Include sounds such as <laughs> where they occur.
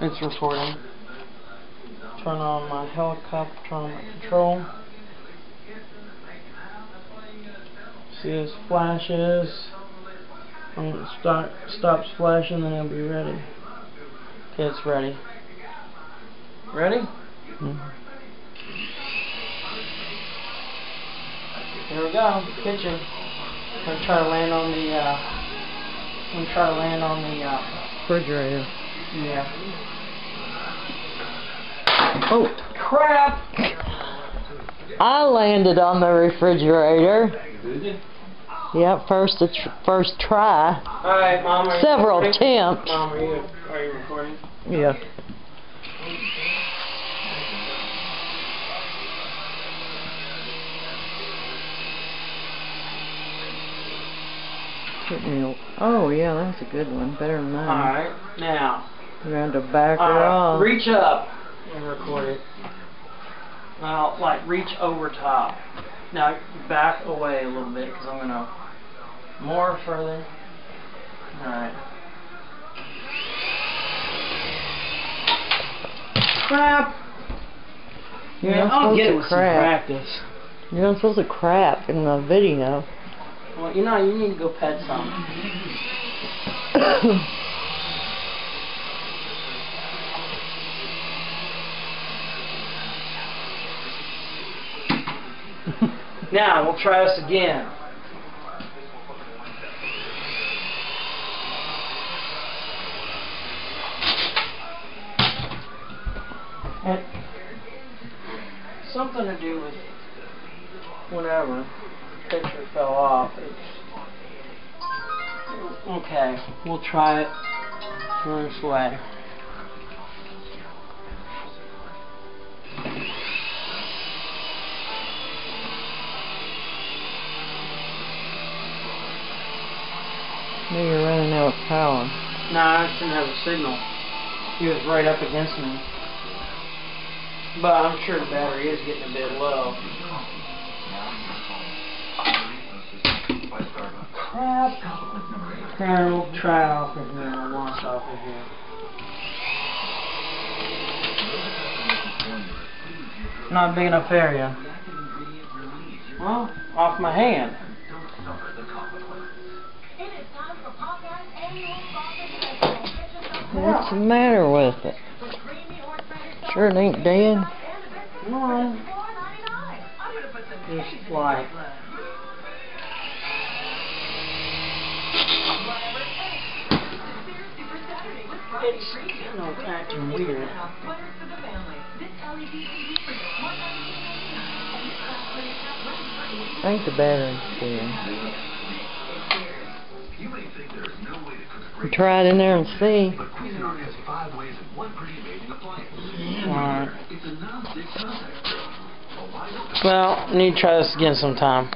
It's recording. Turn on my helicopter, turn on my control. See as flashes. When it start, stops flashing, then it'll be ready. Okay, it's ready. Ready? Mm. Here we go. Kitchen. I'm gonna try to land on the. Uh, I'm gonna try to land on the. Uh, Refrigerator. Yeah. Oh, Crap! I landed on the refrigerator. Yeah, first tr first try. All right, mom. Are you Several recording? attempts. Mom, are you are you recording? Yeah. Took me a- Oh yeah, that's a good one. Better than All mine. right. Now, We're going to back her uh, off. reach up and record it. Now, like reach over top. Now back away a little bit because I'm gonna more further. All right. Crap. You're Yeah, not I'll supposed get it to some crap. practice. You're not supposed to crap in the video. Well, you know, you need to go pet some. <coughs> <laughs> Now, we'll try this again. And something to do with whenever picture fell off. It's, okay, we'll try it this way. Maybe you're running out of power. No, I didn't have a signal. He was right up against me. But I'm sure the battery is getting a bit low. Crap. We'll try off of here. I'll launch off of here. Not big enough area. Well, off my hand. What's the matter with it? Sure it ain't dead. No. Just like. It's, you know, acting weird. I think the battery's dead. Try it in there and see. Alright. Well, need to try this again sometime.